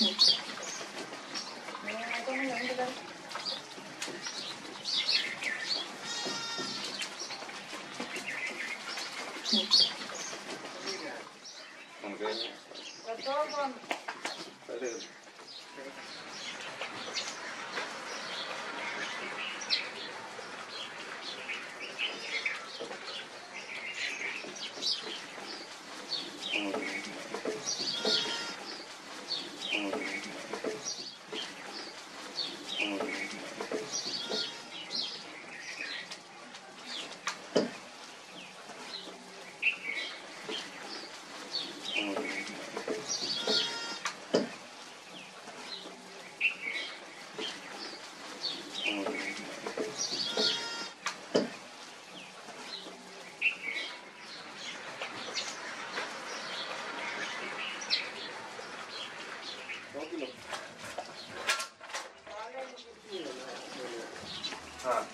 嗯。来，工人这边。嗯。这边呢。在东边。在东。老鸡毛。啊。